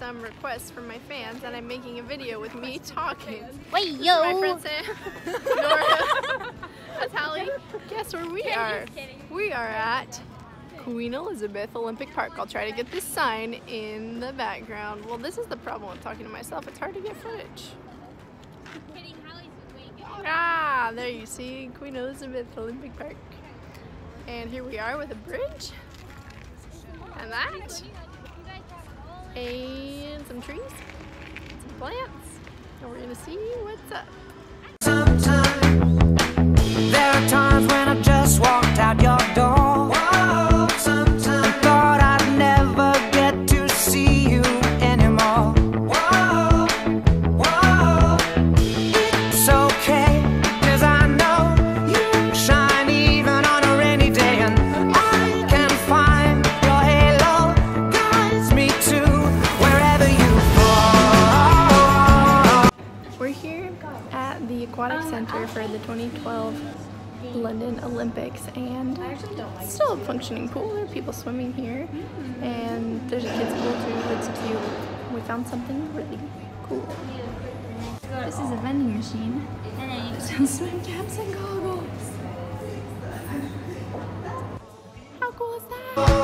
some requests from my fans and I'm making a video with me talking. Wait, My yo! friend Sam, Nora, Natalie, guess where we are? We are at Queen Elizabeth Olympic Park. I'll try to get this sign in the background. Well, this is the problem with talking to myself. It's hard to get footage. Ah, there you see Queen Elizabeth Olympic Park. And here we are with a bridge. And that. And some trees. Some plants. And we're gonna see what's up. at the Aquatic Center for the 2012 London Olympics and still a functioning pool. There are people swimming here and there's a kids pool too. It's cute. We found something really cool. This is a vending machine. Swim caps and goggles. How cool is that?